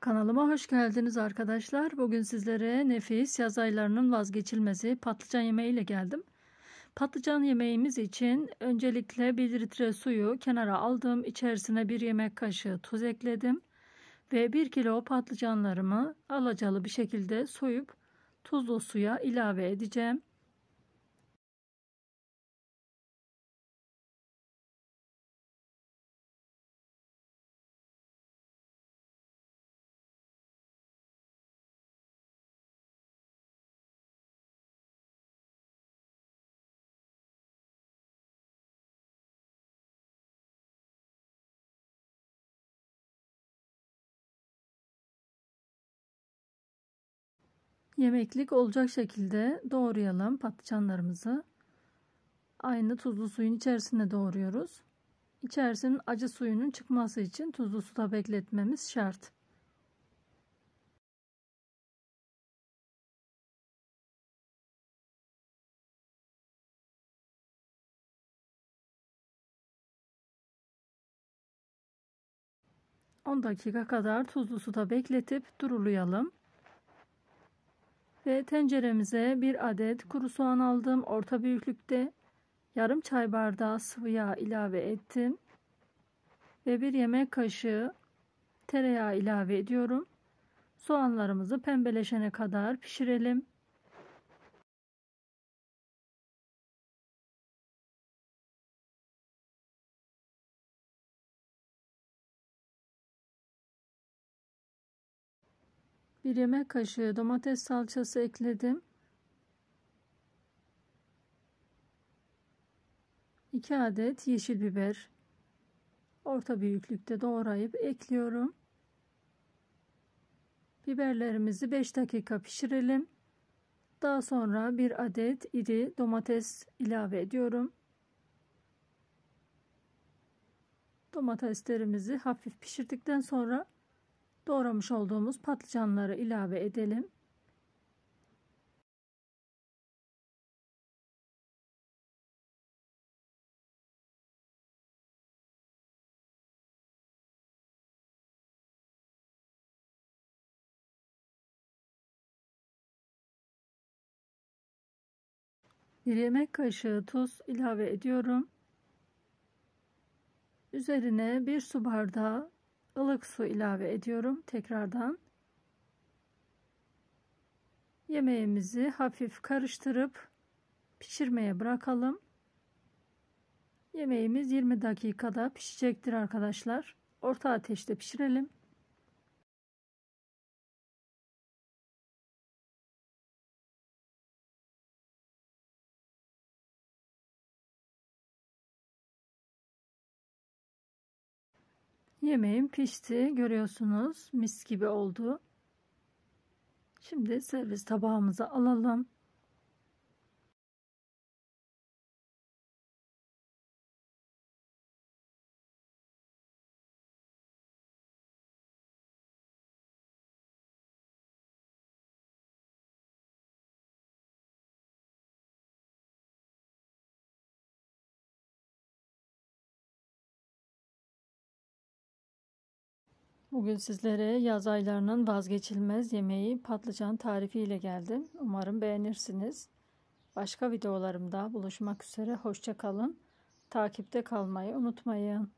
Kanalıma hoş geldiniz arkadaşlar. Bugün sizlere nefis yaz aylarının vazgeçilmezi patlıcan yemeği ile geldim. Patlıcan yemeğimiz için öncelikle 1 litre suyu kenara aldım. İçerisine 1 yemek kaşığı tuz ekledim. Ve 1 kilo patlıcanlarımı alacalı bir şekilde soyup tuzlu suya ilave edeceğim. Yemeklik olacak şekilde doğrayalım patlıcanlarımızı. Aynı tuzlu suyun içerisine doğruyoruz. İçerisinin acı suyunun çıkması için tuzlu suda bekletmemiz şart. On dakika kadar tuzlu suda bekletip durulayalım. Ve tenceremize bir adet kuru soğan aldım. Orta büyüklükte yarım çay bardağı sıvı yağ ilave ettim. Ve bir yemek kaşığı tereyağı ilave ediyorum. Soğanlarımızı pembeleşene kadar pişirelim. Bir yemek kaşığı domates salçası ekledim. 2 adet yeşil biber orta büyüklükte doğrayıp ekliyorum. Biberlerimizi 5 dakika pişirelim. Daha sonra bir adet iri domates ilave ediyorum. Domateslerimizi hafif pişirdikten sonra doğramış olduğumuz patlıcanları ilave edelim. Bir yemek kaşığı tuz ilave ediyorum. Üzerine bir su bardağı ılık su ilave ediyorum tekrardan. Yemeğimizi hafif karıştırıp pişirmeye bırakalım. Yemeğimiz 20 dakikada pişecektir arkadaşlar. Orta ateşte pişirelim. Yemeğim pişti. Görüyorsunuz mis gibi oldu. Şimdi servis tabağımıza alalım. Bugün sizlere yaz aylarının vazgeçilmez yemeği patlıcan tarifi ile geldim. Umarım beğenirsiniz. Başka videolarımda buluşmak üzere. Hoşçakalın. Takipte kalmayı unutmayın.